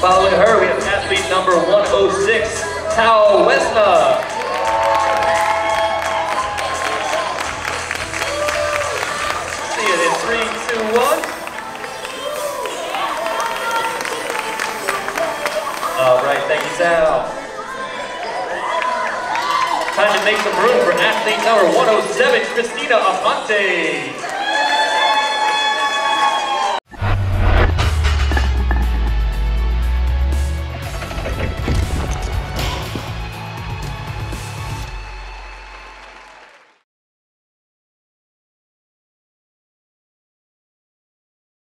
Following her, we have athlete number 106, Thao Wesna. See it in three, two, one. All right, thank you, Thao. Time to make some room for athlete number 107, Christina Aponte.